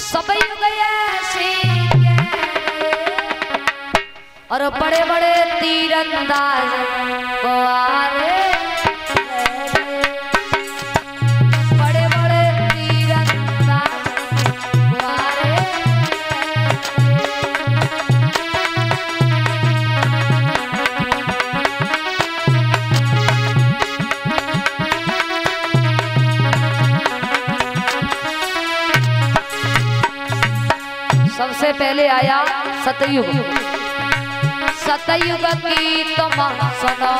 सब युग और बड़े बड़े तीरंदाज को सबसे पहले आया सतयुग। सतयुग की तुम सुनो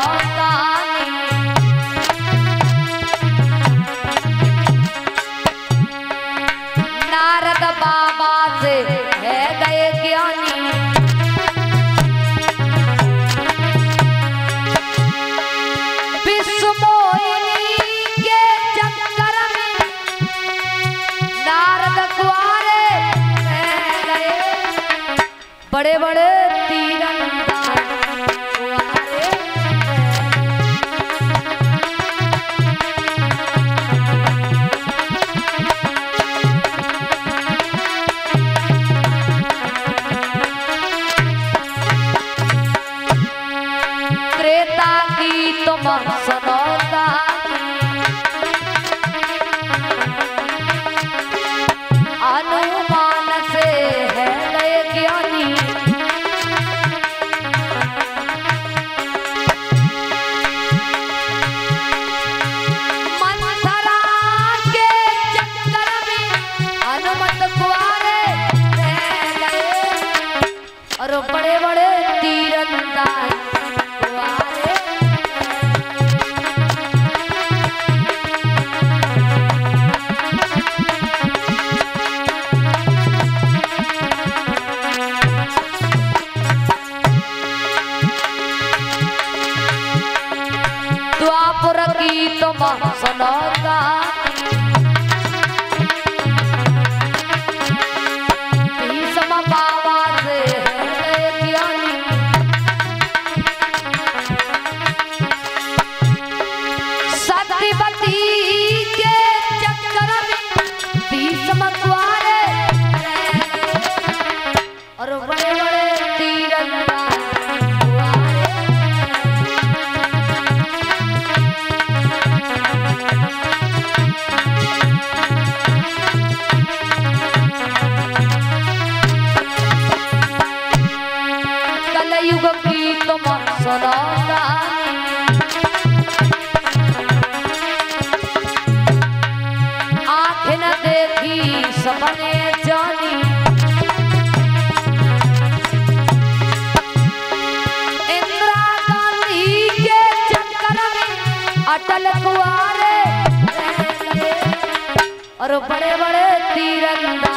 नारद बाबा से बड़े बड़े तीरंदाज कुआरे त्रेता की तुम सुनो में भीष्म कुआरे और बड़े बड़े तीरंदाज कलयुग की तुम सुनो आँख न देखी, सपने जानी। इंदिरा गांधी के चक्कर में अटल कुआरे और बड़े बड़े तीरंदाज